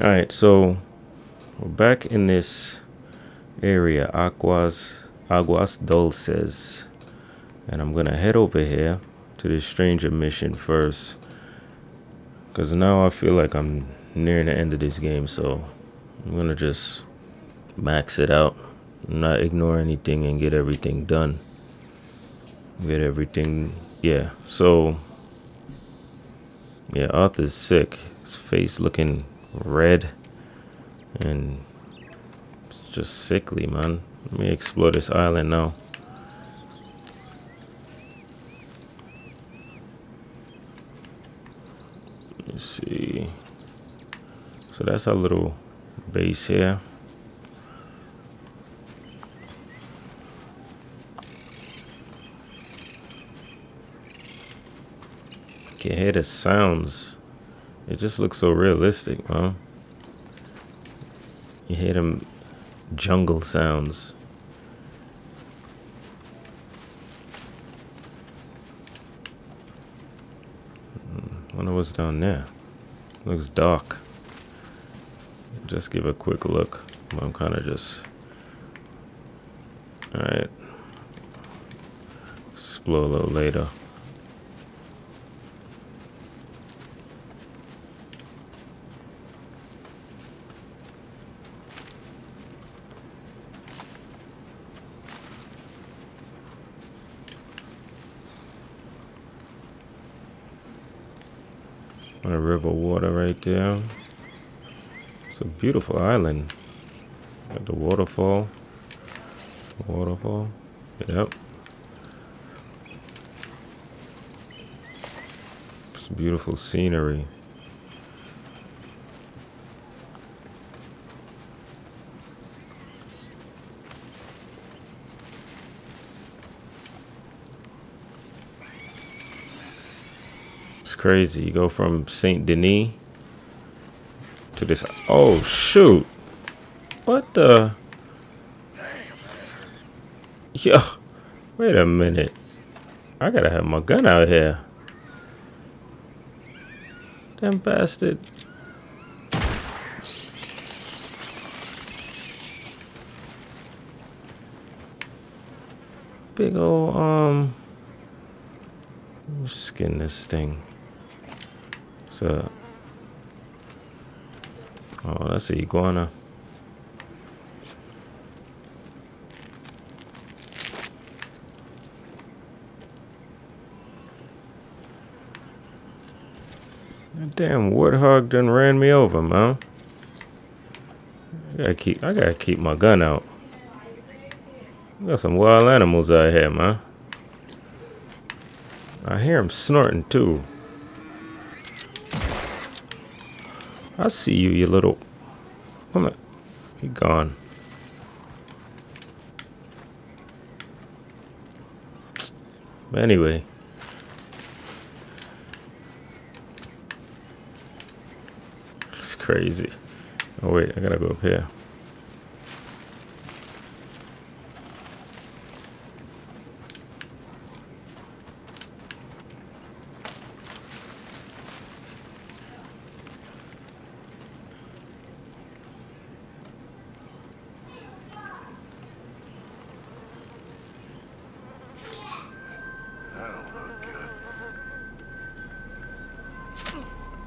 Alright, so we're back in this area, Aguas, Aguas Dulces. And I'm gonna head over here to this stranger mission first. Because now I feel like I'm nearing the end of this game, so I'm gonna just max it out. Not ignore anything and get everything done. Get everything, yeah. So, yeah, Arthur's sick. His face looking red and just sickly, man. Let me explore this island now. Let's see. So that's our little base here. Can hear the sounds. It just looks so realistic, man. You hear them jungle sounds. Hmm, wonder what's down there. Looks dark. Just give a quick look. I'm kind of just... Alright. Explore a little later. A river water right there. It's a beautiful island. Got the waterfall. Waterfall. Yep. It's beautiful scenery. Crazy. You go from Saint Denis to this. Oh shoot! What the? Yo, wait a minute. I gotta have my gun out here. Damn bastard. Big ol' um skin this thing. Oh, that's an iguana. That damn warthog done ran me over, man. I gotta keep I gotta keep my gun out. Got some wild animals out here, man. I hear them snorting too. I see you, you little... Come on. You gone. But anyway. It's crazy. Oh wait, I gotta go up here.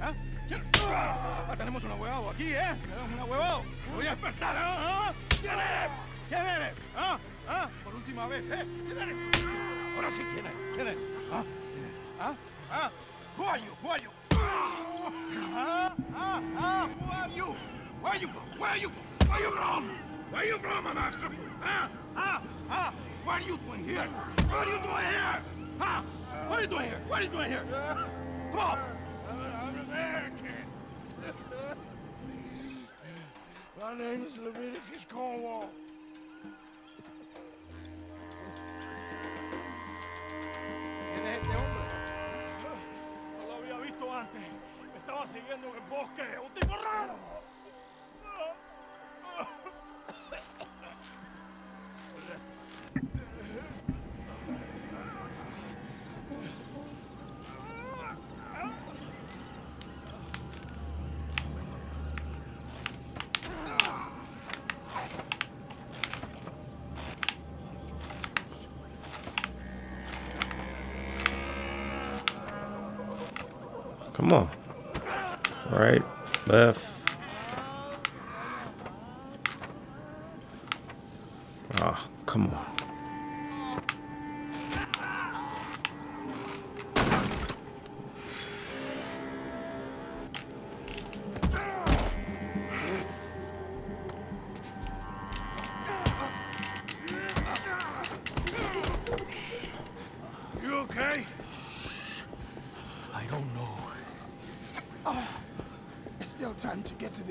Ah, tenemos un huevado aquí, ¿eh? Tenemos un huevado. Voy a despertar, ¿eh? ah, ¿ah? ¿Quién eres? ¿Quién eres? Ah, Por última vez, ¿eh? Ahora sí, ¿quién eres? ¿Quién eres? ¿Quién eres? ¿Ah? ¿Ah? Who are you? Who are you? ¿Ah? ¿Ah? ¿Ah? Who are you? Where are you from? Where are you from? Where are you from? Where are you from, I'm asking ¿Ah? ¿Ah? ¿Ah? What are you doing here? What are you doing here? Huh? What are you doing here? What are you doing here? My name is Leviticus Cornwall. ¿Quién es este hombre? Lo había visto antes. Estaba siguiendo en el bosque. ¡Un tipo raro! Come on. Right, left.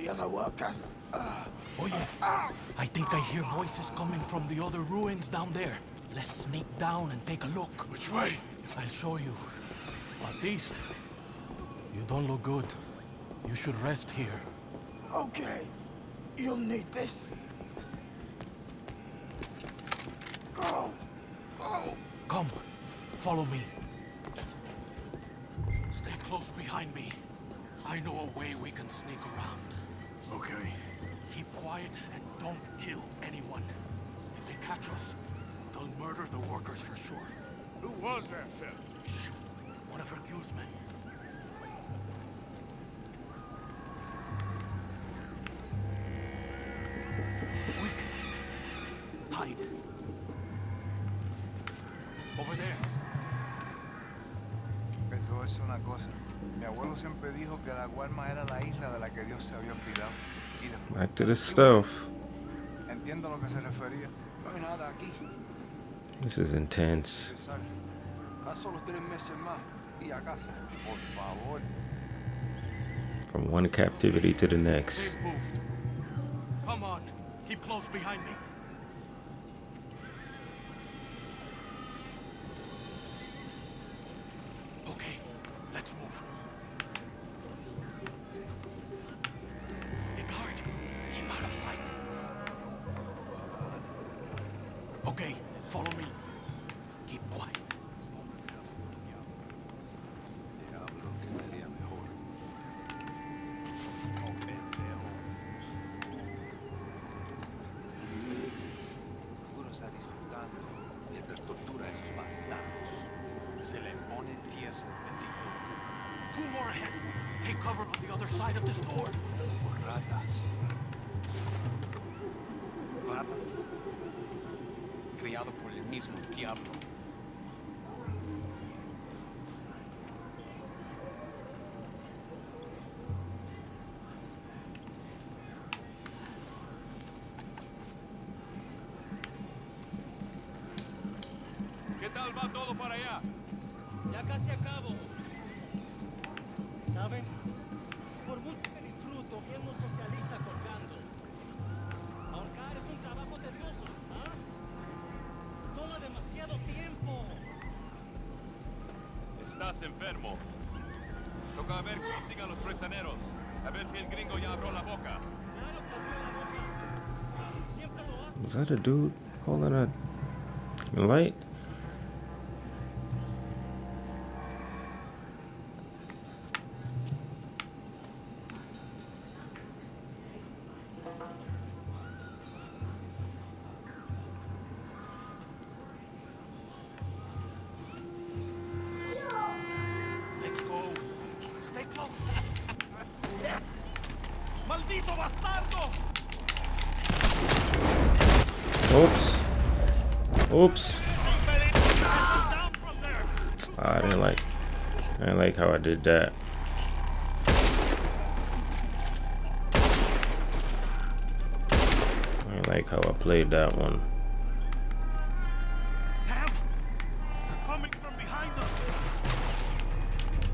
The other workers. Uh, oh yeah. I think I hear voices coming from the other ruins down there. Let's sneak down and take a look. Which way? I'll show you. Baptiste, you don't look good. You should rest here. Okay. You'll need this. Go. Go. Come, follow me. Stay close behind me. I know a way we can quiet and don't kill anyone. If they catch us, they'll murder the workers for sure. Who was that fella? One of her Hercule's men. Quick! Hide. Over there. Te voy a decir una cosa. Mi abuelo siempre dijo que la Guarma era la isla de la que Dios se había olvidado. Y después Back to the stuff. entiendo a lo que se refería. No hay nada aquí. This is intense. Cesario. Tan solo tres meses más y a casa. Por favor. From one captivity to the next. Come on. Keep close behind me. Criado por el mismo diablo. ¿Qué tal va todo para allá? Ya casi Estás enfermo. Toca ver cómo sigan los prisioneros. A ver si el gringo ya abrió la boca. Que. Was that a dude holding a light? Oops. Oops. Down! I didn't like I didn't like how I did that. I like how I played that one. Damn!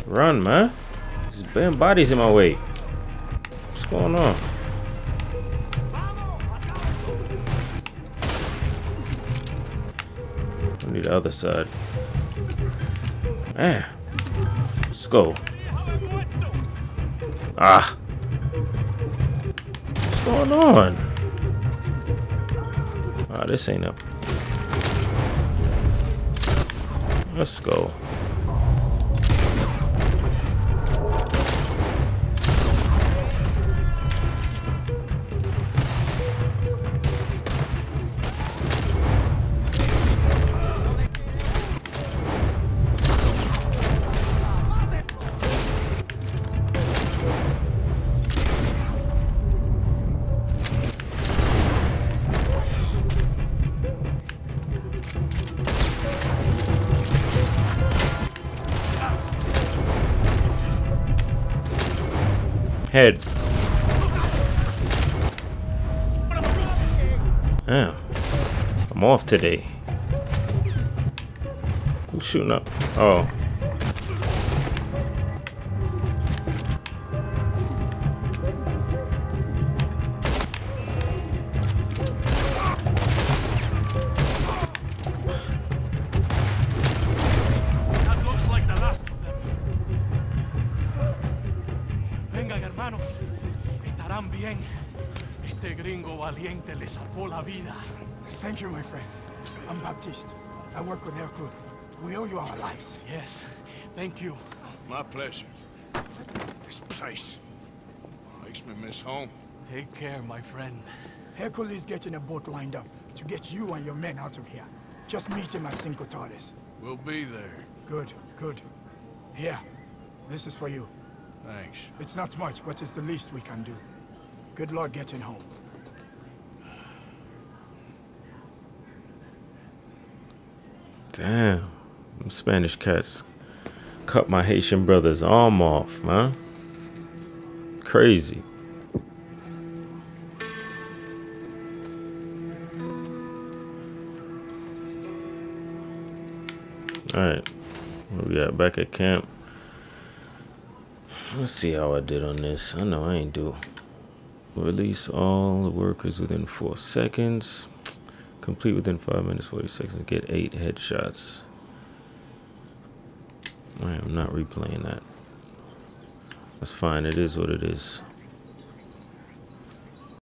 Run, man. There's bam bodies in my way. What's going on? The other side. Man. Let's go. Ah. What's going on? Ah, this ain't up. Let's go. Head. I'm off today. Who's shooting up? Oh. Valiente le salvó la vida. Thank you, my friend. I'm Baptiste. I work with Hercule. We owe you our lives. Yes, thank you. My pleasure. This place makes me miss home. Take care, my friend. Hercule is getting a boat lined up to get you and your men out of here. Just meet him at Cinco Torres. We'll be there. Good, good. Here, this is for you. Thanks. It's not much, but it's the least we can do. Good luck getting home. Damn. Them Spanish cats cut my Haitian brother's arm off, man. Crazy. Alright. We got back at camp? Let's see how I did on this. I know I ain't do. Release all the workers within four seconds. Complete within five minutes, 40 seconds. Get eight headshots. I am not replaying that. That's fine. It is what it is.